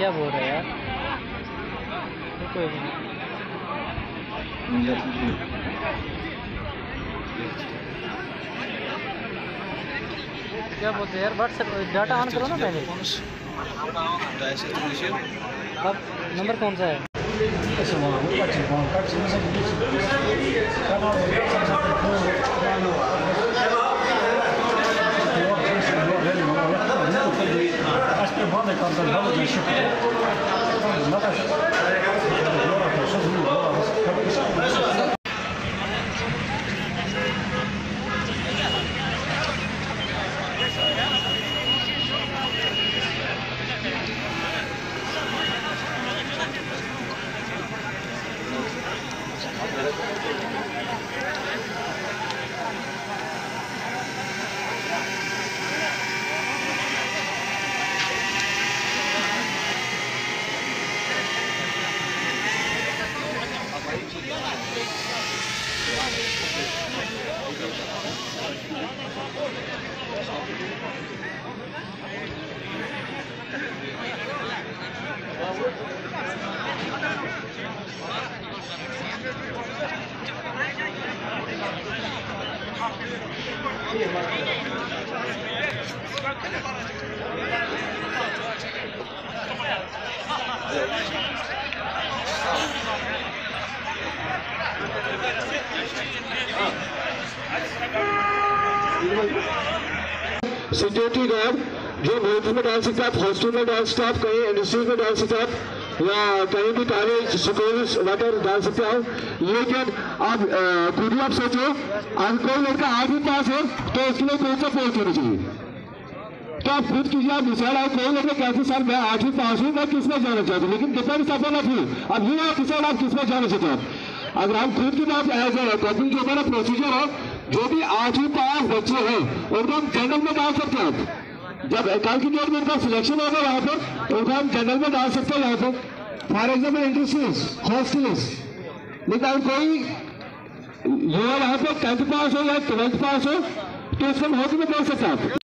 کیا بول رہے یار؟ کوئی کیا بولتے ہیں یار؟ واٹس ایپ ڈاٹا آن کرو نا پہلے۔ اب نمبر کون سا ہے؟ Muhammed Hamza Balıcı Şükrü. Security guard جو موٹر میں ڈال سکتا ہے ہاسٹل میں ڈال سکتا ہے کہیں انڈسٹری میں ڈال سکتا ہے یا کہیں بھی کالج سکول واٹر ڈال سکتا ہے لیکن اب خود ہی آپ سوچو اگر کوئی لڑکا آٹھ ہی پاس ہے تو اس کے لیے کون سا پوسٹ ہونا چاہیے؟ تو آپ خود کیجیے، آپ مثال ہے کوئی لڑکا کہتے سر، میں آٹھویں پاس ہوں، میں کس میں جانا چاہتا ہوں؟ لیکن کتنا بھی سفر نہ تھی اب یہ آپ کس آپ کس میں جانا چاہتے ہیں اگر ہم خود کی بات ایز اے کاپنگ جو ہمارا پروسیجر ہے جو بھی آٹھویں پاس بچے ہیں ان کو ہم جنرل میں ڈال سکتے ہیں۔ جب کل کی ڈیٹ میں ان کا سلیکشن ہوگا وہاں پر ان کو ہم جنرل میں ڈال سکتے ہیں یہاں پر۔ فار ایگزامپل انٹرسٹیز ہاسٹلس لیکن کوئی یہاں پہ ٹینتھ پاس ہو یا ٹویلتھ پاس ہو، تو اس کو ہاسٹل میں ڈال سکتے آپ